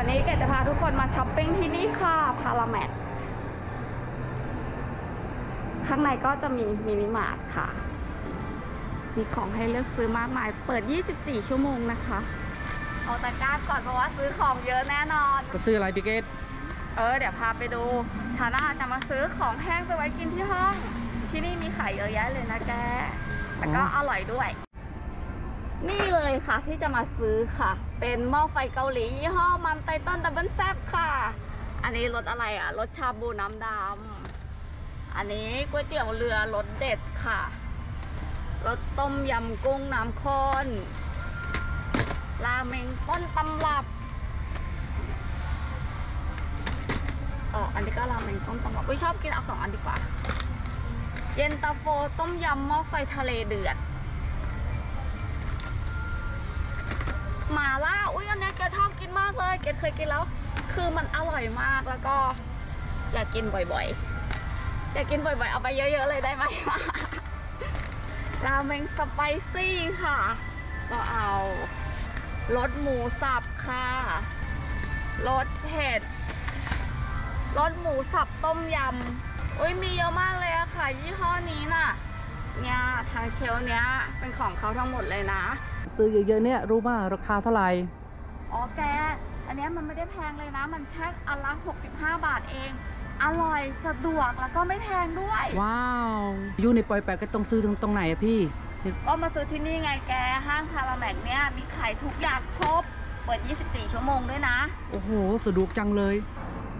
วันนี้เกดจะพาทุกคนมาช้อปปิ้งที่นี่ค่ะพาราแม็กซ์ข้างในก็จะมีมินิมาร์ทค่ะ มีของให้เลือกซื้อมากมาย เปิด 24 ชั่วโมงนะคะ เอาตะกร้าก่อนเพราะว่าซื้อของเยอะแน่นอน จะซื้ออะไรพี่เกดเออ เดี๋ยวพาไปดู ชาน่าจะมาซื้อของแห้งไปไว้กินที่ห้อง ที่นี่มีขายเยอะแยะเลยนะแกแล้วก็อร่อยด้วย นี่เลยค่ะที่จะมาซื้อค่ะ เป็นหม้อไฟเกาหลียี่ห้อ MOMTITLE double แซบค่ะ อันนี้รสอะไรอะรสชาบูน้ำดำอันนี้ก๋วยเตี๋ยวเรือรสเด็ดค่ะรสต้มยำกุ้งน้ำข้นราเมงต้นตำรับอ๋ออันนี้ก็ราเมงต้นตำรับอุ้ยชอบกินเอาสองอันดีกว่า เย็นตาโฟต้มยำหม้อไฟทะเลเดือด หมาล่า อุ้ยอันนี้ยเกดชอบกินมากเลยเกดเคยกินแล้ว คือมันอร่อยมากแล้วก็ อยากกินบ่อยๆ อยากกินบ่อยๆ เอาไปเยอะๆเลยได้ไหมราเมงสไปซี่ค่ะ ก็เอารสหมูสับค่ะ รสเผ็ด รสหมูสับต้มยำ อุ้ยมีเยอะมากเลยอะค่ะ ยี่ห้อนี้น่ะ เนี่ยทางเชลฟ์เนี้ยเป็นของเขาทั้งหมดเลยนะ ซื้อเยอะๆเนี่ยรู้ว่าราคาเท่าไหร่อ๋อแก อันเนี้ยมันไม่ได้แพงเลยนะ มันแค่อันละ65 บาทเอง อร่อยสะดวกแล้วก็ไม่แพงด้วย ว้าวอยู่ในปอยแปดก็ต้องซื้อตรงตรงไหนอะพี่ก็มาซื้อที่นี่ไงแก ห้างพาราแมกเนี่ยมีขายทุกอย่างครบ เปิด 24 ชั่วโมงด้วยนะ โอ้โหสะดวกจังเลย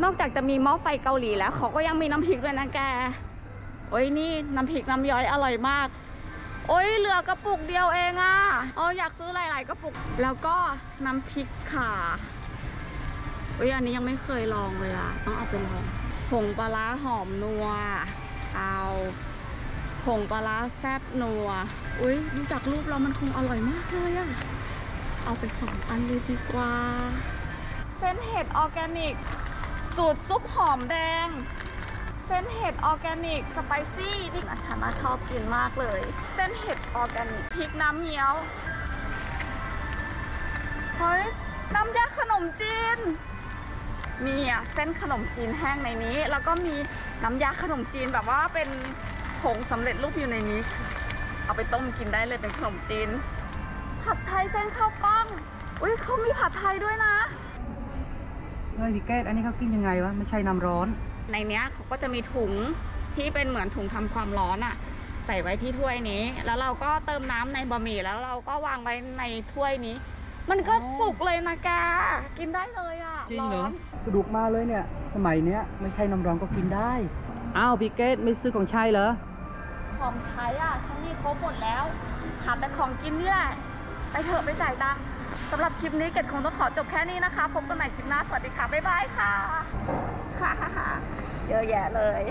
นอกจากจะมีหม้อไฟเกาหลีแล้วเขาก็ยังมีน้ำพริกด้วยนะแก โอ้ยนี่น้ำพริกน้ำย้อยอร่อยมาก โอ้ยเหลือกระปุกเดียวเองอะ่ะโอ้อยากซื้อหลายๆกระปุก แล้วก็น้ำพริกขาโอ้ยอันนี้ยังไม่เคยลองเลยอะ่ะต้องเอาไปลองผงปลาร้าหอมนัว เอาผงปลาร้าแซบนัว อุ้ยดูจากรูปแล้วมันคงอร่อยมากเลยอะ่ะเอาไปสองอันเลยดีกว่า เส้นเห็ดออร์แกนิก สูตรซุปหอมแดง เส้นเห็ดออร์แกนิก spicy ที่ฉันน่ะชอบกินมากเลยเส้นเห็ดออร์แกนิกพริกน้ำเงี้ยวเฮ้ยน้ำยาขนมจีนมีอะเส้นขนมจีนแห้งในนี้ แล้วก็มีน้ำยาขนมจีนแบบว่าเป็นผงสำเร็จรูปอยู่ในนี้ เอาไปต้มกินได้เลยเป็นขนมจีน ผัดไทยเส้นข้าวกล้อง อุ้ยเขามีผัดไทยด้วยนะเฮ้ยพี่เกตอันนี้เขากินยังไงวะ ไม่ใช่น้ำร้อน ในเนี้ยเขาก็จะมีถุงที่เป็นเหมือนถุงทำความร้อนอะใส่ไว้ที่ถ้วยนี้ แล้วเราก็เติมน้ำในบะหมี่แล้วเราก็วางไว้ในถ้วยนี้ มันก็อ๋อสุกเลยนะแกกินได้เลยอะจริงเหรร้ออนสะดวกมากเลยเนี่ย สมัยเนี้ยไม่ใช่น้ำร้อนก็กินได้ อ้าวพี่เกตไม่ซื้อของใช้เหรอ ของใช้อะฉันมีครบหมดแล้วขาดแต่ของกินนี่แหละไปเถอะไปจ่ายตังค์สำหรับคลิปนี้เกดคงต้องขอจบแค่นี้นะคะพบกันใหม่คลิปหน้าสวัสดีค่ะบ๊ายบายค่ะ เยอะแยะเลย